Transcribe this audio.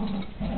Okay.